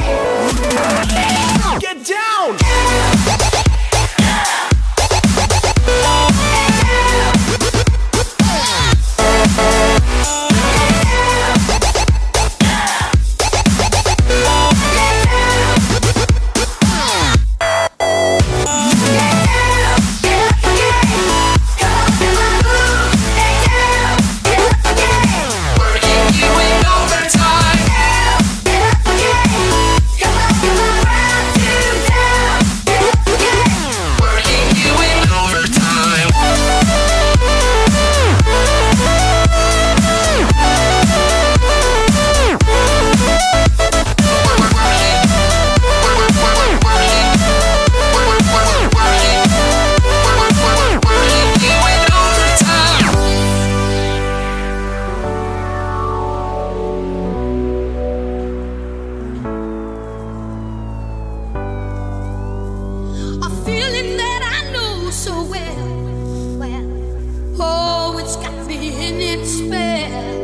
high a feeling that I know so well. Oh, it's got me in its spell.